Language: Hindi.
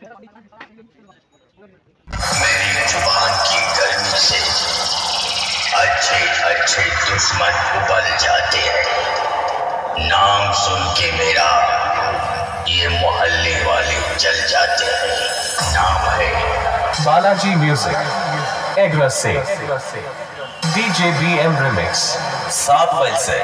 मेरी ज़ुबान की गर्मी से अच्छे अच्छे दुश्मन उबल जाते हैं नाम सुन के मेरा ये मोहल्ले वाले जल जाते हैं नाम है बालाजी म्यूज़िक एग्रस से। डीजे बी एम रिमिक्स, सात मई से।